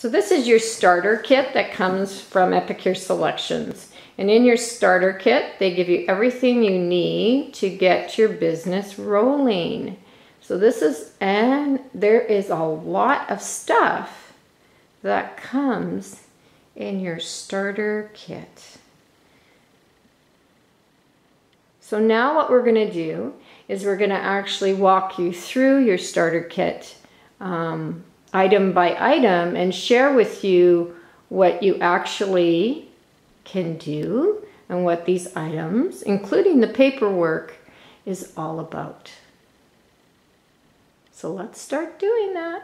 So this is your starter kit that comes from Epicure Selections. And in your starter kit, they give you everything you need to get your business rolling. So this is, and there is a lot of stuff that comes in your starter kit. So now what we're gonna do is we're gonna actually walk you through your starter kit um, item by item and share with you what you actually can do and what these items, including the paperwork, is all about. So let's start doing that.